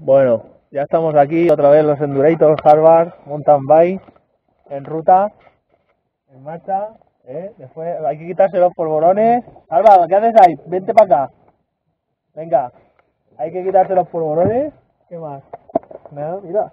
Bueno, ya estamos aquí otra vez los Endurators Harvard Mountain Bike en ruta, en marcha. ¿eh? Después hay que quitarse los polvorones. Álvaro, ¿qué haces ahí? Vente para acá. Venga, hay que quitarse los polvorones. ¿Qué más? Mira, mira.